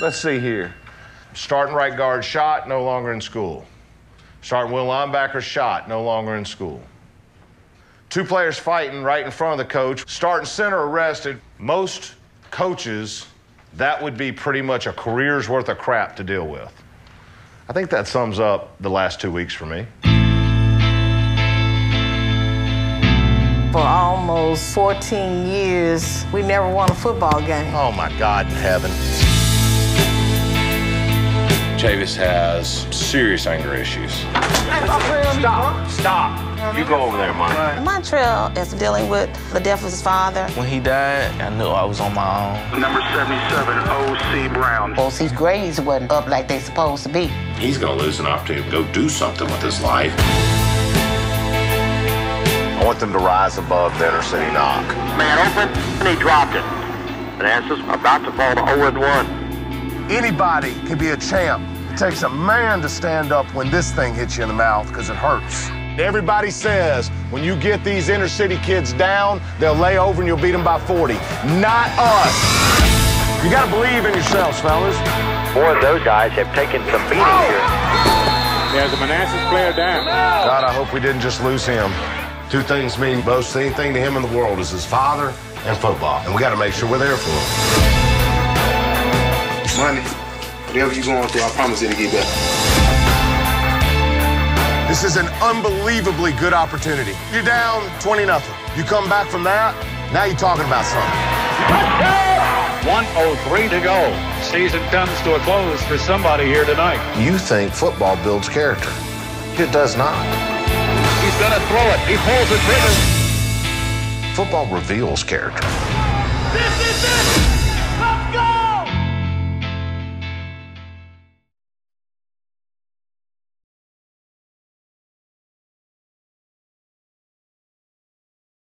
Let's see here. Starting right guard shot, no longer in school. Starting will linebacker shot, no longer in school. Two players fighting right in front of the coach. Starting center arrested. Most coaches, that would be pretty much a career's worth of crap to deal with. I think that sums up the last two weeks for me. For almost 14 years, we never won a football game. Oh my God in heaven. Chavis has serious anger issues. Stop. Stop. You go over there, Mike. Montrail is dealing with the death of his father. When he died, I knew I was on my own. Number 77, O.C. Brown. OC's grades wasn't up like they supposed to be. He's going to lose an opportunity to go do something with his life. I want them to rise above the inner city knock. Man open, and he dropped it. And Manassas about to fall to 0 1. Anybody can be a champ. It takes a man to stand up when this thing hits you in the mouth because it hurts. Everybody says when you get these inner city kids down, they'll lay over and you'll beat them by 40. Not us. You got to believe in yourselves, fellas. Boy, those guys have taken some beating here. There's a Manassas player down. God, I hope we didn't just lose him. Two things mean most anything to him in the world is his father and football. And we got to make sure we're there for him. Money, whatever you're going through, I promise it'll get better. This is an unbelievably good opportunity. You're down 20 nothing. You come back from that, now you're talking about something. 103 to go. Season comes to a close for somebody here tonight. You think football builds character. It does not. He's going to throw it. He pulls it through. Football reveals character. This is it!